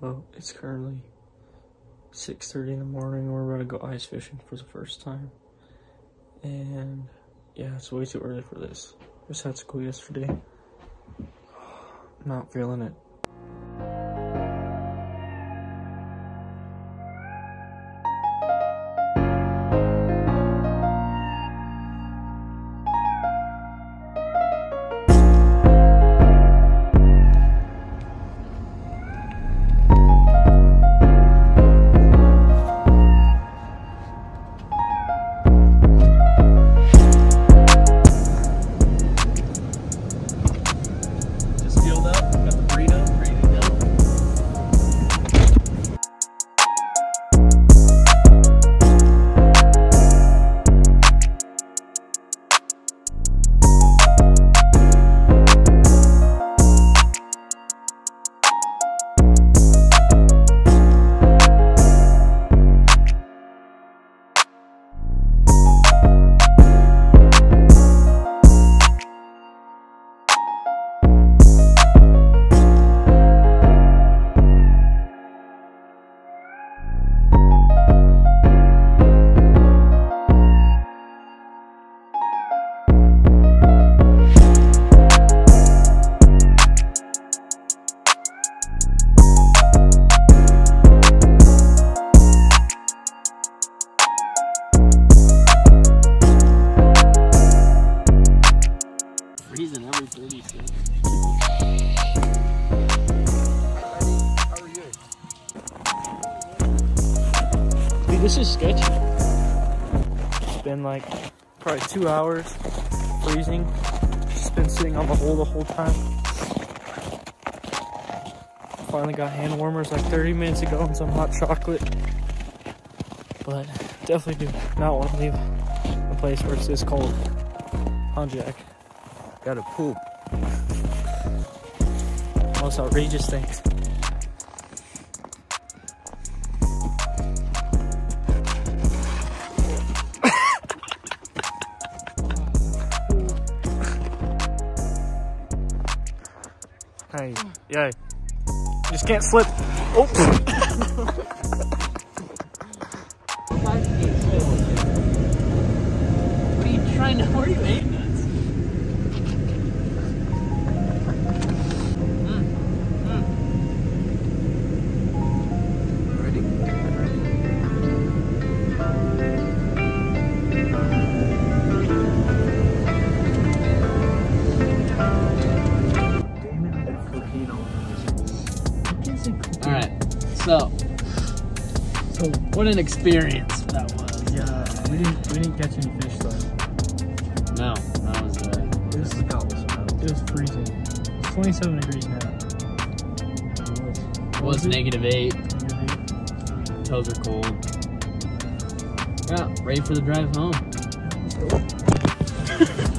So it's currently 6.30 in the morning. We're about to go ice fishing for the first time. And yeah, it's way too early for this. Just had school yesterday. Not feeling it. Dude, this is sketchy. It's been like probably two hours freezing. Just been sitting on the hole the whole time. Finally got hand warmers like 30 minutes ago and some hot chocolate. But definitely do not want to leave a place where it's this cold. Huh, Jack? Gotta poop. Most outrageous things. Hey, yeah. Just can't slip. Oh. so, So what an experience that was. yeah, we didn't we didn't catch any fish though. No, that was, uh, It was it was freezing. It's 27 degrees now. it was negative eight. Negative Toes are cold. Yeah, ready for the drive home. eight.